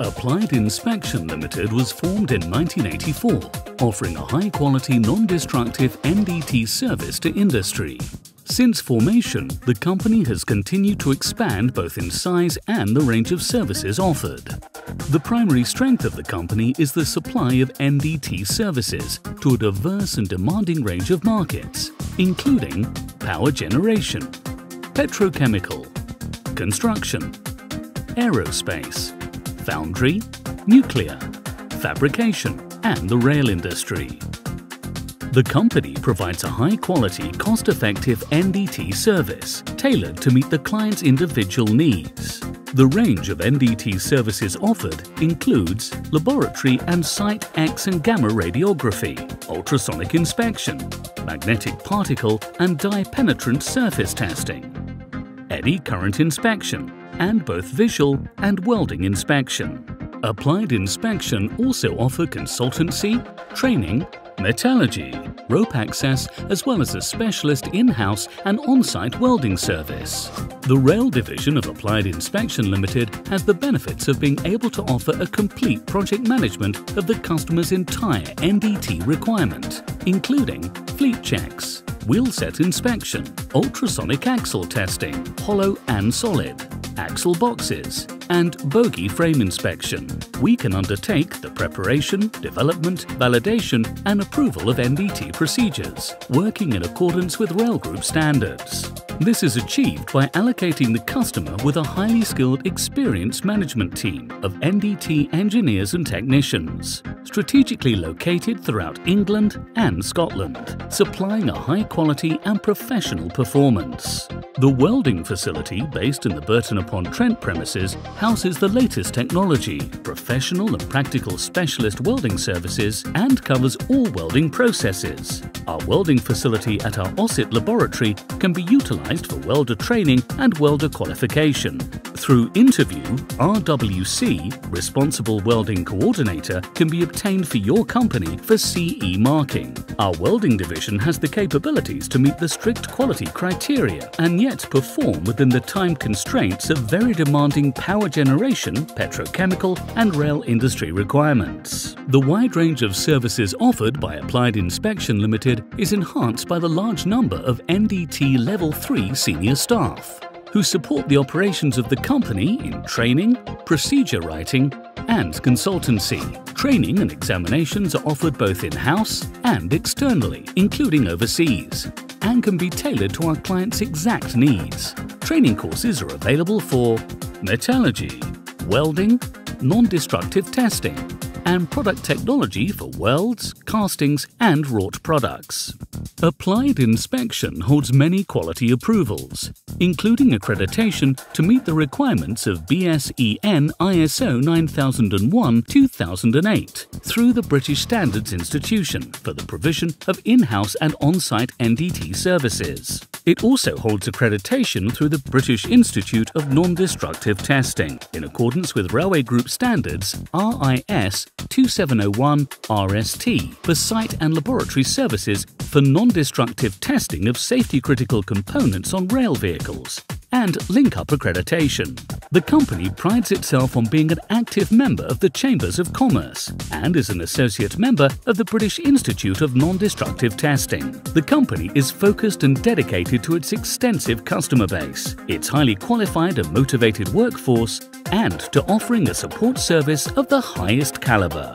Applied Inspection Limited was formed in 1984, offering a high-quality non-destructive NDT service to industry. Since formation, the company has continued to expand both in size and the range of services offered. The primary strength of the company is the supply of NDT services to a diverse and demanding range of markets, including power generation, petrochemical, construction, aerospace, foundry, nuclear, fabrication and the rail industry. The company provides a high-quality, cost-effective NDT service tailored to meet the client's individual needs. The range of NDT services offered includes laboratory and site X and gamma radiography, ultrasonic inspection, magnetic particle and dye penetrant surface testing, eddy current inspection, and both visual and welding inspection. Applied Inspection also offer consultancy, training metallurgy, rope access, as well as a specialist in-house and on-site welding service. The rail division of Applied Inspection Limited has the benefits of being able to offer a complete project management of the customer's entire NDT requirement, including fleet checks, wheel set inspection, ultrasonic axle testing, hollow and solid, axle boxes, and bogie frame inspection. We can undertake the preparation, development, validation and approval of NDT procedures, working in accordance with Rail Group standards. This is achieved by allocating the customer with a highly skilled experienced management team of NDT engineers and technicians, strategically located throughout England and Scotland, supplying a high quality and professional performance. The welding facility, based in the Burton-upon-Trent premises, houses the latest technology, professional and practical specialist welding services, and covers all welding processes. Our welding facility at our Ossett laboratory can be utilised for welder training and welder qualification. Through interview, RWC, Responsible Welding Coordinator, can be obtained for your company for CE marking. Our welding division has the capabilities to meet the strict quality criteria and yet perform within the time constraints of very demanding power generation, petrochemical and rail industry requirements. The wide range of services offered by Applied Inspection Limited is enhanced by the large number of NDT Level 3 senior staff who support the operations of the company in training, procedure writing and consultancy. Training and examinations are offered both in-house and externally, including overseas and can be tailored to our clients' exact needs. Training courses are available for metallurgy, welding, non-destructive testing, and product technology for welds, castings and wrought products. Applied Inspection holds many quality approvals, including accreditation to meet the requirements of BSEN ISO 9001-2008 through the British Standards Institution for the provision of in-house and on-site NDT services. It also holds accreditation through the British Institute of Non-Destructive Testing in accordance with Railway Group Standards RIS 2701 RST for site and laboratory services for non-destructive testing of safety-critical components on rail vehicles and link-up accreditation. The company prides itself on being an active member of the Chambers of Commerce and is an associate member of the British Institute of Non-Destructive Testing. The company is focused and dedicated to its extensive customer base, its highly qualified and motivated workforce, and to offering a support service of the highest caliber.